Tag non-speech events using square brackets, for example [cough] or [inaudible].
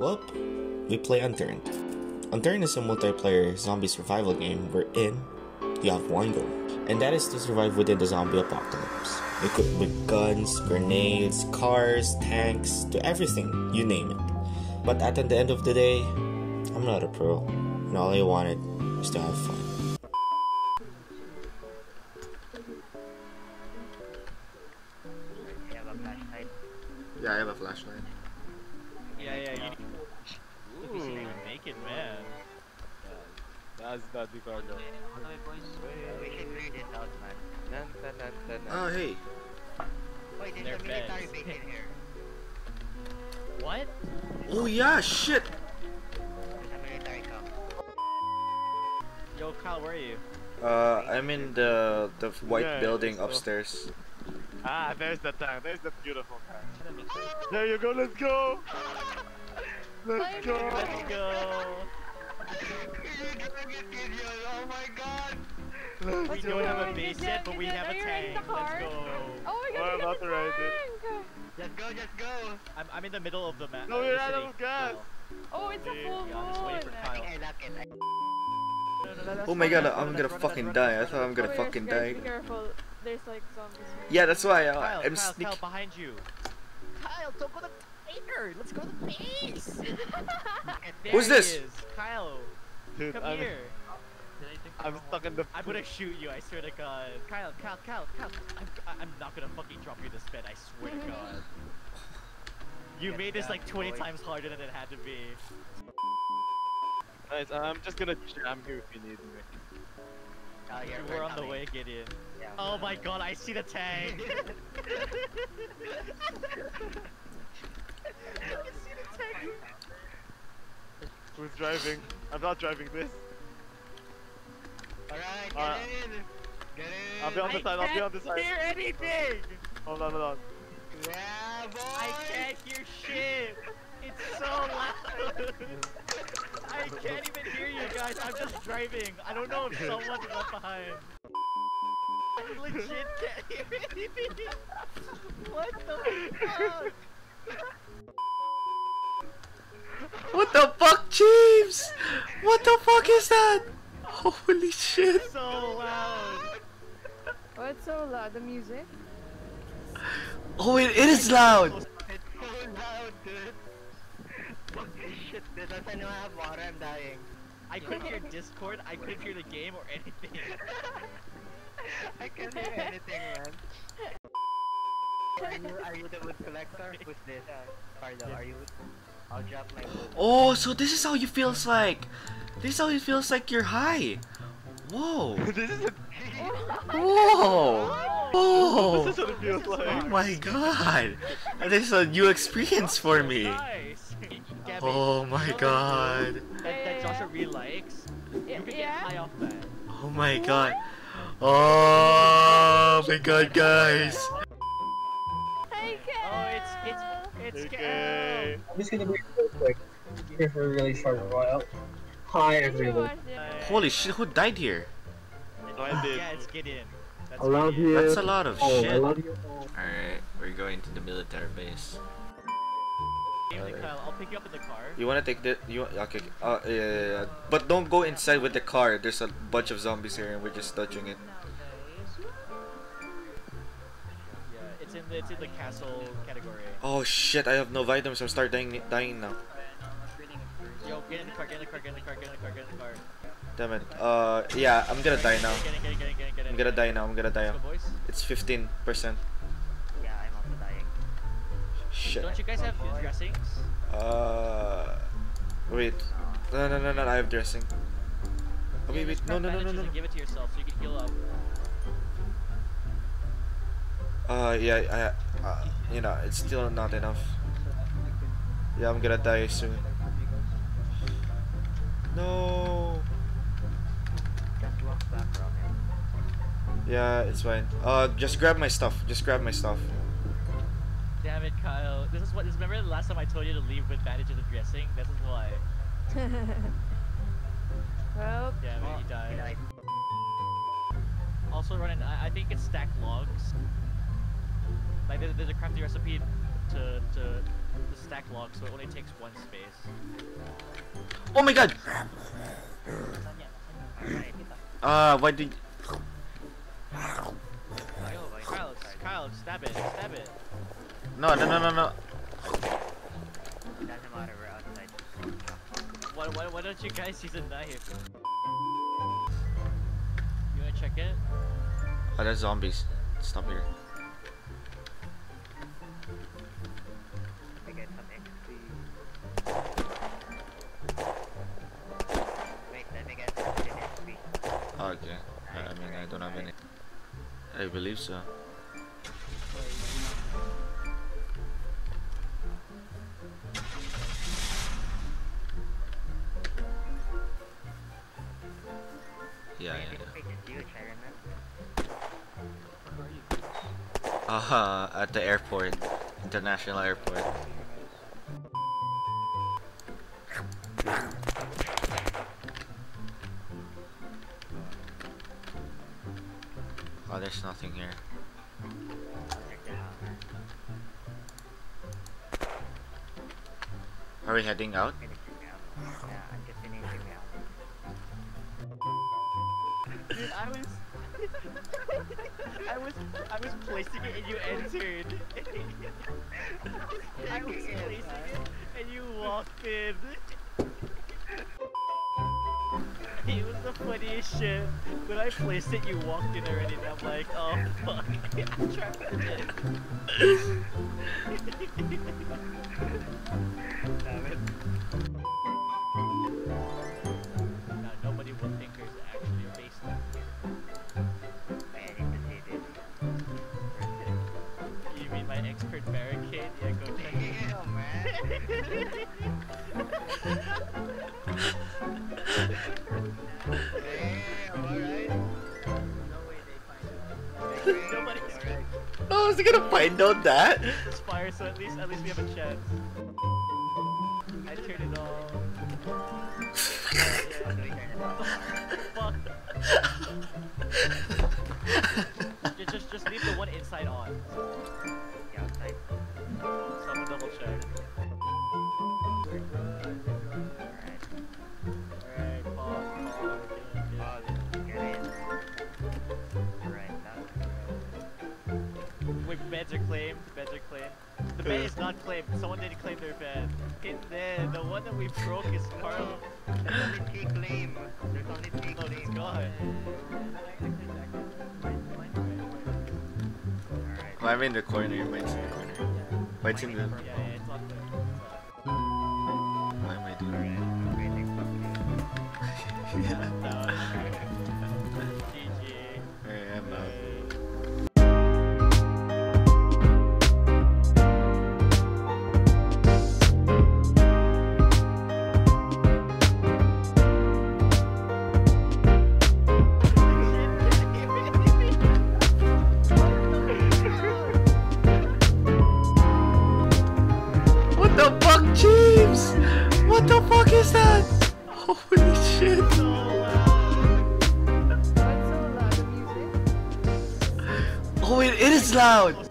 Well, we play Unturned. Unturned is a multiplayer zombie survival game wherein you have one goal, and that is to survive within the zombie apocalypse. Equipped with guns, grenades, cars, tanks, to everything, you name it. But at the end of the day, I'm not a pro, and all I wanted was to have fun. You have a flashlight. Yeah, I have a That's not Ricardo. We should figure this out, man. Nan, nan, nan, nan, nan. Oh, hey. Wait, there's They're a military base in here. [laughs] What? Oh, yeah, shit! There's a military camp. Yo, Kyle, where are you? Uh, I'm in the the white Yeah, building so- upstairs. Ah, there's the tank. There's the beautiful tank. [laughs] There you go. Let's go. Let's go. Let's go. [laughs] Oh my god! We don't have a base Gideon, yet, but we have a you oh, tank. Let's go. Oh my god, We're you got about to ride it. Just go, just go! I'm, I'm in the middle of the map. No, we're out of gas. Oh, it's a Yeah, full yeah, I'm just waiting moon! Oh my god, I'm gonna fucking die. I thought I'm gonna oh, fucking die. Be careful, there's like zombies. Yeah, that's why I, Kyle, I'm sneaking. Kyle, behind you. Kyle, don't go to Baker. Let's go to the base. [laughs] Who's this? Kyle, Dude, come I'm, here. I'm stuck in the. I'm gonna shoot you. I swear to God. Kyle, Kyle, Kyle, Kyle. I'm, I- I'm not gonna fucking drop you this bed. I swear to God. [laughs] You Get made this like 20 boy. times harder than it had to be. Guys, I'm just gonna jam you if you need me. Oh, you're, We're on the way, Gideon. Yeah, Oh my on God, I see the tank. [laughs] [laughs] I can see the tank. Who's driving? I'm not driving this. Alright, get Uh, in! Get in! I'll be on the side. I'll be can't on the side. hear anything. Hold on, hold on. Yeah, boy! I can't hear shit. It's so loud. I can't even hear you guys. I'm just driving. I don't know if someone's left behind. I legit can't hear anything. What the fuck? What the fuck, Jeeves? What the fuck is that? Holy shit! So loud. Oh, it's so loud, the music. Oh, it, it is loud. It's so loud, dude! Holy shit, dude, doesn't know I have water, I'm dying. I couldn't hear Discord. I couldn't hear the game or anything. [laughs] I couldn't hear anything, man. [laughs] Are you, are you the wood collector? Who's this? Carlo, are you? I'll drop my wood. Oh, so this is how you feels like. This is how it feels like you're high. Whoa. [laughs] this is Whoa. Whoa. this is what it feels like. Oh my god. This is a new experience for me. Oh my you know that god. that Joshua really likes. You can get high off that. Oh my god. Oh my god, guys. It's Okay. Cal. I'm just gonna be real quick. Here for a really short while. Hi everyone. Holy shit, who died here? No, I did. Yeah, it's Gideon. That's I love Gideon. you. That's a lot of Oh, I shit. love you all. Alright, we're going to the military base. Hey, Kyle, I'll pick you up in the car. You wanna take the you want, okay? Uh, yeah, yeah, yeah. But don't go inside with the car. There's a bunch of zombies here, and we're just touching it. Yeah, it's in the it's in the castle category. Oh shit! I have no vitamins. I'm start dying dying now. Yo, get in the car, get in the car, get in the car, get in the car, get in the car. Damn it. Uh, yeah, I'm gonna die now. I'm gonna die now. I'm gonna die. Let's go, boys. It's 15 percent. Yeah, I'm also dying. Shit. Don't you guys have dressings? Uh, wait. No, no, no, no. I have dressing. Oh, wait, wait. No, no, no, no, bandages no. Give it to yourself so you can heal up. Uh, yeah, I, uh, you know, it's still not enough. Yeah, I'm gonna die soon. No. Just walk back, Rocket. Yeah, it's fine. Uh, just grab my stuff. Just grab my stuff. Damn it, Kyle. This is what. This, remember the last time I told you to leave with bandages and dressing? This is why. [laughs] well, Yeah, Oh, he died. Also, running. I, I think it's stacked logs. Like there's, there's a crafty recipe to to the stack log, so it only takes one space. Oh my god! Uh, why did... Kyle, Kyle, Kyle, stab it, stab it. No, no, no, no, no. It doesn't matter, we're outside. Why, why, why don't you guys use a knife? You wanna check it? Oh, there's zombies. Stop here. Oh, okay. I mean, I don't have any. I believe so. Yeah, yeah, yeah. Uh, at the airport. International airport. There's nothing here. Are we heading out? Dude, I was, [laughs] I was, I was placing it and you entered. [laughs] I was placing it and you walked in. The shit. When I placed it, you walked in already, and I'm like, oh fuck, I'm trapped in it. Damn it. Now nobody will think there's actually a basement here. Wait, I need to see this. You mean my expert barricade? Yeah, go check it. Damn, man. [laughs] [laughs] Oh, is gonna find out that? Fire, so at least at least we have a chance. Beds are claimed. Beds are claimed. The bed is not claimed. Someone didn't claim their bed. In there, the one that we broke is Carl. There's only three claim. There's only three No, it's claim. gone. Alright. I'm in the corner. Mine's in the corner. Mine's in the. Yeah, is that? Holy shit. What's so loud? The music? Oh, it is loud.